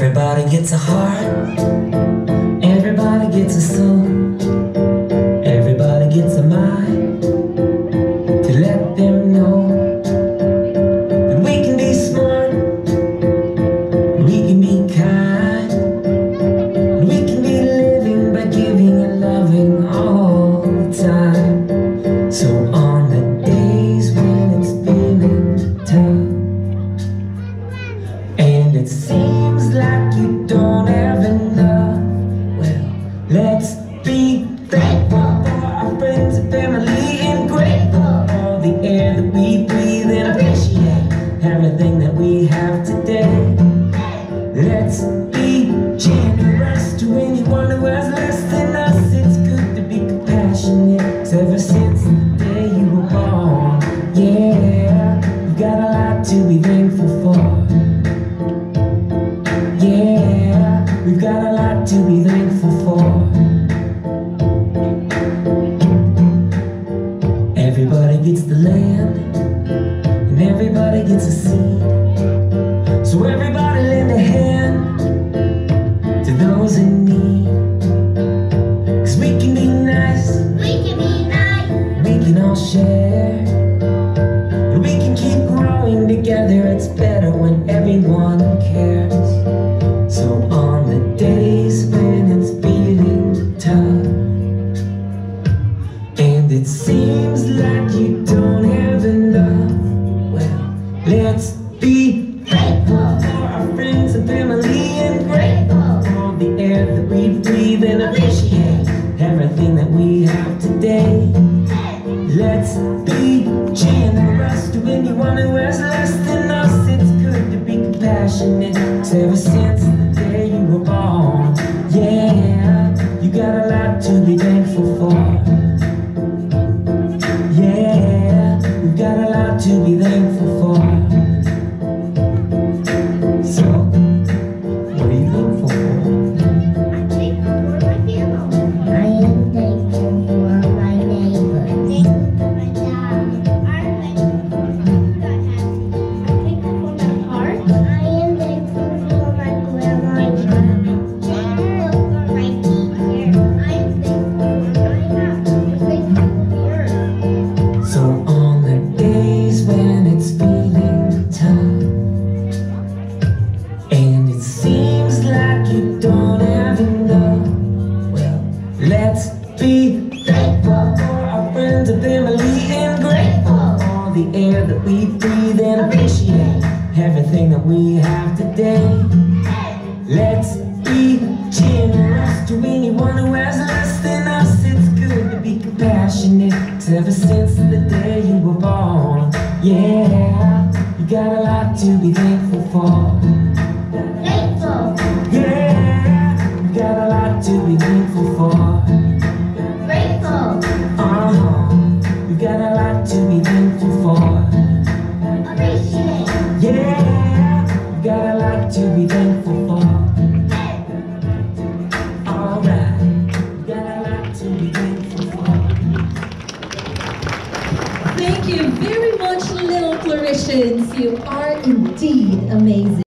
Everybody gets a heart. Everybody gets a soul. It seems like you don't have enough. Well, let's be thankful for our friends and family and grateful for the air that we breathe and appreciate everything that we have today. Let's be generous to anyone who has less than us. It's good to be compassionate ever since the day you were born, yeah, you got a lot to be thankful got a lot to be thankful for. Everybody gets the land, and everybody gets a seed. So everybody be thankful for our friends and family And grateful for the air that we breathe And appreciate everything that we have today Let's be generous to anyone who has less than us. It's good to be compassionate. ever since the day you were born, yeah, you got a lot to be thankful for. Yeah, we've got a lot to be thankful family And grateful for the air that we breathe And appreciate everything that we have today Let's be generous to anyone who has less than us. It's good to be compassionate ever since the day you were born, yeah, you got a lot to be thankful for. Very much, little Claretians. You are indeed amazing.